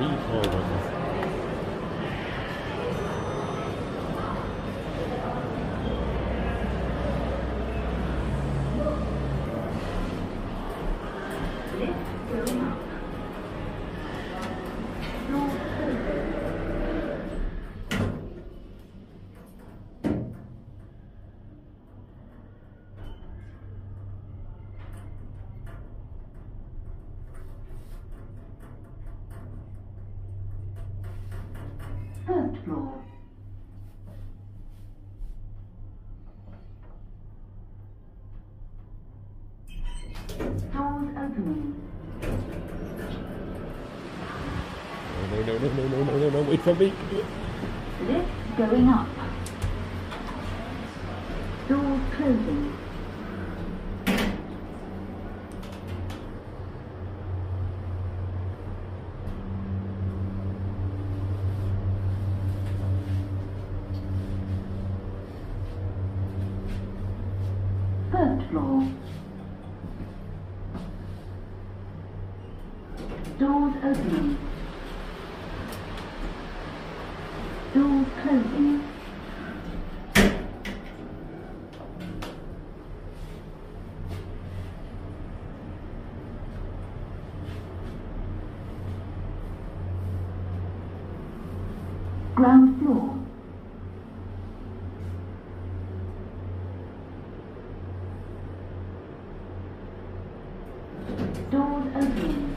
いい方を覚えます。First floor. Doors opening. No, no, no, no, no, no, no, no, wait for me. Lift going up. Doors closing. First floor. Doors opening. Doors closing. Ground floor. Doors opening.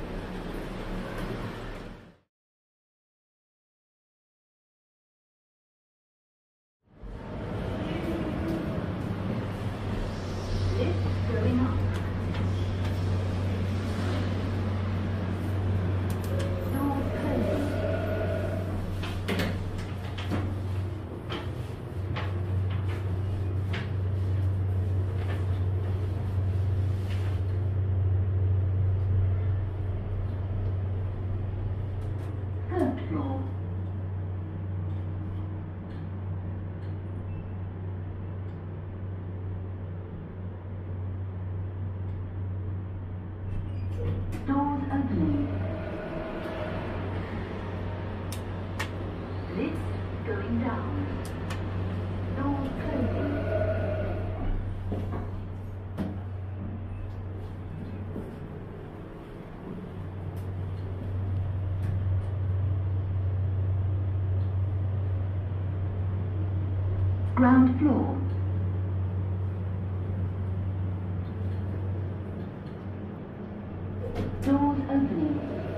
Lift going up. Doors closing. Third floor. Doors opening. Lift going down. Doors closing. Ground floor. Doors opening.